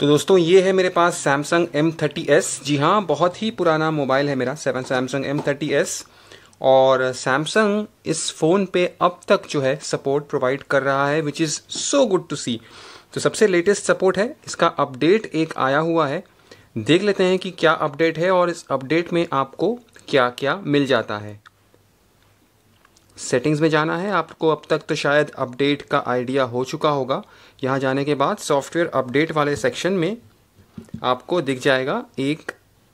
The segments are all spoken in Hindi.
तो दोस्तों, ये है मेरे पास सैमसंग एम थर्टी एस जी हाँ बहुत ही पुराना मोबाइल है मेरा seven Samsung M thirty S और सैमसंग इस फ़ोन पे अब तक जो है सपोर्ट प्रोवाइड कर रहा है which is so good to see तो सबसे लेटेस्ट सपोर्ट है, इसका अपडेट एक आया हुआ है। देख लेते हैं कि क्या अपडेट है और इस अपडेट में आपको क्या क्या मिल जाता है। सेटिंग्स में जाना है। आपको अब तक तो शायद अपडेट का आइडिया हो चुका होगा। यहाँ जाने के बाद सॉफ्टवेयर अपडेट वाले सेक्शन में आपको दिख जाएगा एक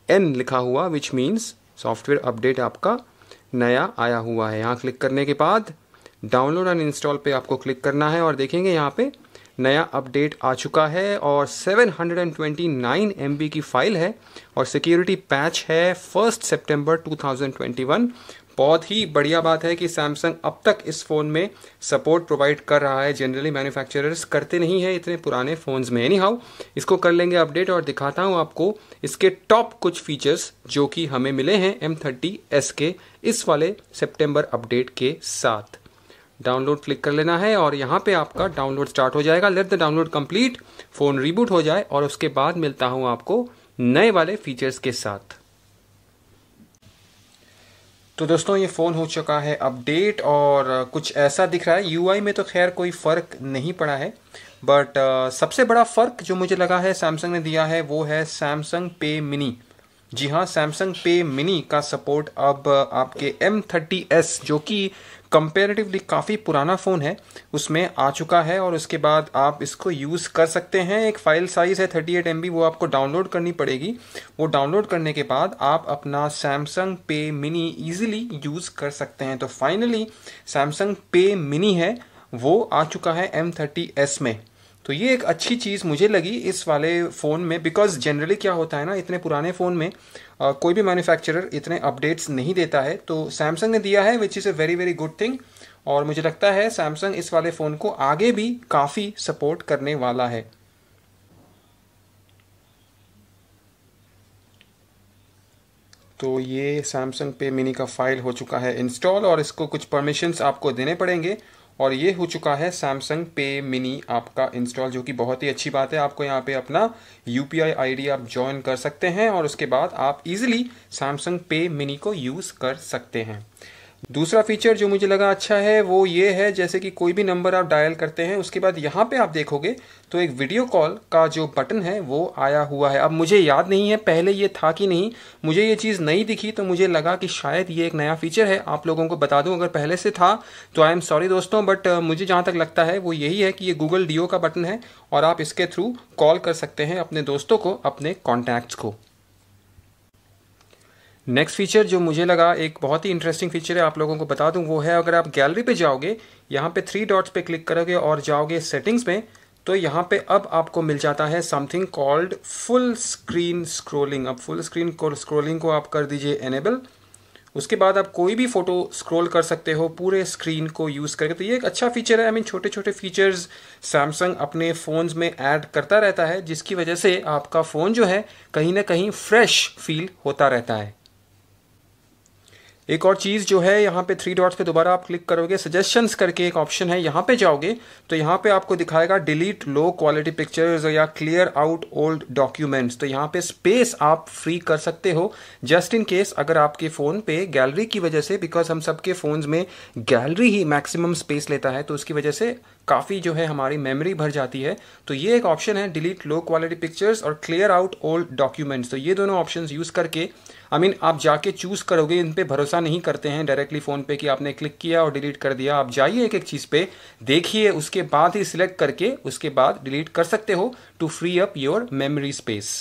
एन लिखा हुआ विच मीन्स सॉफ्टवेयर अपडेट आपका नया आया हुआ है। यहाँ क्लिक करने के बाद डाउनलोड एंड इंस्टॉल पे आपको क्लिक करना है और देखेंगे यहाँ पे नया अपडेट आ चुका है और 729 MB की फ़ाइल है और सिक्योरिटी पैच है फ़र्स्ट सितंबर 2021 बहुत ही बढ़िया बात है कि सैमसंग अब तक इस फ़ोन में सपोर्ट प्रोवाइड कर रहा है। जनरली मैन्युफैक्चरर्स करते नहीं है इतने पुराने फ़ोन्स में। एनी हाउ इसको कर लेंगे अपडेट और दिखाता हूँ आपको इसके टॉप कुछ फीचर्स जो कि हमें मिले हैं एम थर्टी एस के इस वाले सेप्टेम्बर अपडेट के साथ। डाउनलोड क्लिक कर लेना है और यहाँ पे आपका डाउनलोड स्टार्ट हो जाएगा। Let the download complete phone reboot हो जाए और उसके बाद मिलता हूँ आपको नए वाले फीचर्स के साथ। तो दोस्तों ये फ़ोन हो चुका है अपडेट और कुछ ऐसा दिख रहा है। यूआई में तो खैर कोई फ़र्क नहीं पड़ा है बट uh, सबसे बड़ा फ़र्क जो मुझे लगा है सैमसंग ने दिया है वो है सैमसंग पे मिनी जी हाँ सैमसंग पे मिनी का सपोर्ट अब आपके एम थर्टी एस जो कि कंपेरेटिवली काफ़ी पुराना फ़ोन है, उसमें आ चुका है और उसके बाद आप इसको यूज़ कर सकते हैं। एक फ़ाइल साइज़ है थर्टी एट एम वो आपको डाउनलोड करनी पड़ेगी। वो डाउनलोड करने के बाद आप अपना सैमसंग पे मिनी ईजिली यूज़ कर सकते हैं। तो फाइनली सैमसंग पे मिनी है, वो आ चुका है एम थर्टी एस में। तो ये एक अच्छी चीज़ मुझे लगी इस वाले फ़ोन में बिकॉज़ जनरली क्या होता है ना इतने पुराने फ़ोन में आ, कोई भी मैन्युफैक्चरर इतने अपडेट्स नहीं देता है। तो सैमसंग ने दिया है which is a very very good thing और मुझे लगता है सैमसंग इस वाले फ़ोन को आगे भी काफ़ी सपोर्ट करने वाला है। तो ये सैमसंग पे मिनी का फ़ाइल हो चुका है इंस्टॉल और इसको कुछ परमिशंस आपको देने पड़ेंगे। और ये हो चुका है सैमसंग पे मिनी आपका इंस्टॉल जो कि बहुत ही अच्छी बात है। आपको यहाँ पे अपना यू पी आप ज्वाइन कर सकते हैं और उसके बाद आप इजिली सैमसंग पे मिनी को यूज़ कर सकते हैं। दूसरा फीचर जो मुझे लगा अच्छा है, वो ये है, जैसे कि कोई भी नंबर आप डायल करते हैं, उसके बाद यहाँ पे आप देखोगे तो एक वीडियो कॉल का जो बटन है, वो आया हुआ है। अब मुझे याद नहीं है, पहले ये था कि नहीं, मुझे ये चीज़ नहीं दिखी तो मुझे लगा कि शायद ये एक नया फीचर है। आप लोगों को बता दूँ, अगर पहले से था तो आई एम सॉरी दोस्तों बट मुझे जहाँ तक लगता है, वो यही है कि ये गूगल डीओ का बटन है, और आप इसके थ्रू कॉल कर सकते हैं अपने दोस्तों को, अपने कॉन्टैक्ट्स को। नेक्स्ट फीचर जो मुझे लगा एक बहुत ही इंटरेस्टिंग फीचर है, आप लोगों को बता दूँ, वो है अगर आप गैलरी पे जाओगे, यहाँ पे थ्री डॉट्स पे क्लिक करोगे और जाओगे सेटिंग्स में तो यहाँ पे अब आपको मिल जाता है something called full screen scrolling अब फुल स्क्रीन स्क्रोलिंग को आप कर दीजिए एनेबल उसके बाद आप कोई भी फ़ोटो स्क्रॉल कर सकते हो, पूरे स्क्रीन को यूज़ करके। तो ये एक अच्छा फीचर है। आई मीन छोटे छोटे फीचर्स सैमसंग अपने फ़ोन्स में ऐड करता रहता है, जिसकी वजह से आपका फ़ोन जो है, कहीं ना कहीं फ्रेश फील होता रहता है। एक और चीज़ जो है, यहाँ पे थ्री डॉट्स पे दोबारा आप क्लिक करोगे सजेशंस करके एक ऑप्शन है, यहाँ पे जाओगे तो यहाँ पे आपको दिखाएगा डिलीट लो क्वालिटी पिक्चर्स या क्लियर आउट ओल्ड डॉक्यूमेंट्स तो यहाँ पे स्पेस आप फ्री कर सकते हो जस्ट इन केस अगर आपके फ़ोन पे गैलरी की वजह से बिकॉज़ हम सबके फ़ोन्स में गैलरी ही मैक्सिमम स्पेस लेता है तो उसकी वजह से काफ़ी जो है हमारी मेमोरी भर जाती है। तो ये एक ऑप्शन है डिलीट लो क्वालिटी पिक्चर्स और क्लियर आउट ओल्ड डॉक्यूमेंट्स तो ये दोनों ऑप्शन यूज़ करके आई I मीन mean, आप जाके चूज़ करोगे इन पे भरोसा नहीं करते हैं डायरेक्टली फ़ोन पे कि आपने क्लिक किया और डिलीट कर दिया। आप जाइए एक एक चीज़ पे देखिए उसके बाद ही सिलेक्ट करके उसके बाद डिलीट कर सकते हो to free up your memory space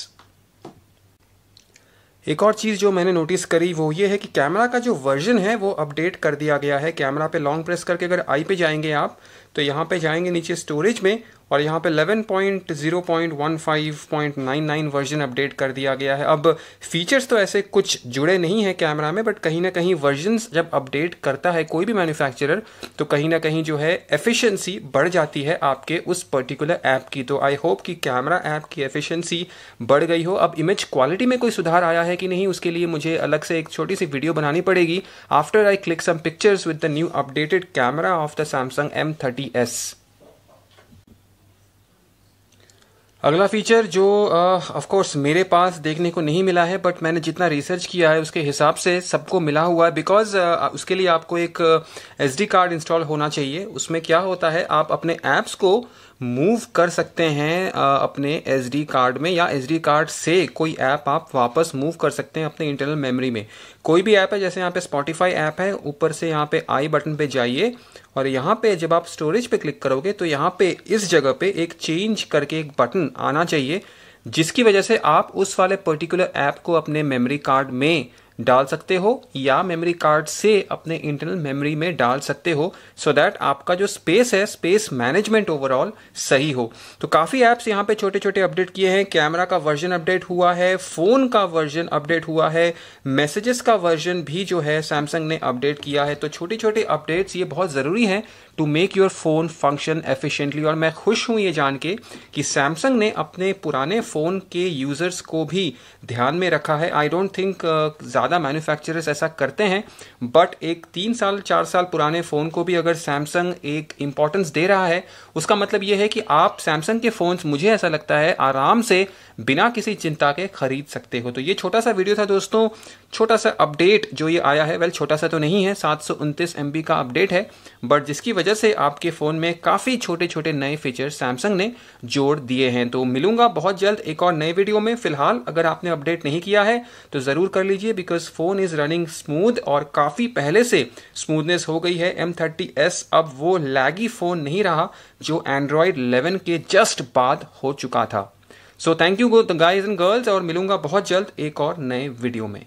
एक और चीज़ जो मैंने नोटिस करी, वो ये है कि कैमरा का जो वर्जन है, वो अपडेट कर दिया गया है। कैमरा पे लॉन्ग प्रेस करके अगर आई पे जाएँगे आप तो यहाँ पे जाएँगे नीचे स्टोरेज में और यहाँ पे 11.0.15.99 वर्जन अपडेट कर दिया गया है। अब फीचर्स तो ऐसे कुछ जुड़े नहीं हैं कैमरा में बट कहीं ना कहीं वर्जन जब अपडेट करता है कोई भी मैन्युफैक्चरर तो कहीं ना कहीं जो है एफिशिएंसी बढ़ जाती है आपके उस पर्टिकुलर ऐप की। तो आई होप कि कैमरा ऐप की एफिशिएंसी बढ़ गई हो। अब इमेज क्वालिटी में कोई सुधार आया है कि नहीं, उसके लिए मुझे अलग से एक छोटी सी वीडियो बनानी पड़ेगी। After I click some pictures with the new updated camera of the Samsung M thirty S अगला फीचर जो ऑफ़ कोर्स मेरे पास देखने को नहीं मिला है बट मैंने जितना रिसर्च किया है उसके हिसाब से सबको मिला हुआ है बिकॉज़ uh, उसके लिए आपको एक एस डी कार्ड इंस्टॉल होना चाहिए। उसमें क्या होता है आप अपने ऐप्स को मूव कर सकते हैं uh, अपने एस डी कार्ड में या एस डी कार्ड से कोई ऐप आप वापस मूव कर सकते हैं अपने इंटरनल मेमोरी में। कोई भी ऐप है जैसे यहाँ पे स्पॉटिफाई ऐप है ऊपर से यहाँ पे आई बटन पे जाइए और यहाँ पे जब आप स्टोरेज पे क्लिक करोगे तो यहाँ पे इस जगह पे एक चेंज करके एक बटन आना चाहिए, जिसकी वजह से आप उस वाले पर्टिकुलर ऐप को अपने मेमोरी कार्ड में डाल सकते हो या मेमोरी कार्ड से अपने इंटरनल मेमोरी में डाल सकते हो सो so दैट आपका जो स्पेस है स्पेस मैनेजमेंट ओवरऑल सही हो। तो काफ़ी ऐप्स यहाँ पे छोटे छोटे अपडेट किए हैं। कैमरा का वर्जन अपडेट हुआ है फ़ोन का वर्जन अपडेट हुआ है मैसेजेस का वर्जन भी जो है सैमसंग ने अपडेट किया है। तो छोटे छोटे अपडेट्स ये बहुत ज़रूरी हैं to make your phone function efficiently और मैं खुश हूँ ये जान के कि सैमसंग ने अपने पुराने फ़ोन के यूज़र्स को भी ध्यान में रखा है। आई डोंट थिंक ज़्यादा मैन्युफैक्चरर्स ऐसा करते हैं बट एक तीन साल, चार साल पुराने फ़ोन को भी अगर सैमसंग एक इंपॉर्टेंस दे रहा है, उसका मतलब यह है कि आप सैमसंग के फ़ोन्स मुझे ऐसा लगता है, आराम से बिना किसी चिंता के खरीद सकते हो। तो ये छोटा सा वीडियो था दोस्तों छोटा सा अपडेट जो ये आया है वेल छोटा सा तो नहीं है, सात सौ उनतीस एम का अपडेट है बट जिसकी वजह से आपके फ़ोन में काफ़ी छोटे छोटे नए फीचर सैमसंग ने जोड़ दिए हैं। तो मिलूँगा बहुत जल्द एक और नए वीडियो में। फ़िलहाल, अगर आपने अपडेट नहीं किया है तो ज़रूर कर लीजिए because phone is running smooth और काफ़ी पहले से स्मूथनेस हो गई है। एम अब वो लैगी फ़ोन नहीं रहा, जो एंड्रॉयड 11 के जस्ट बाद हो चुका था। So thank you guys and girls और मिलूँगा बहुत जल्द एक और नए वीडियो में।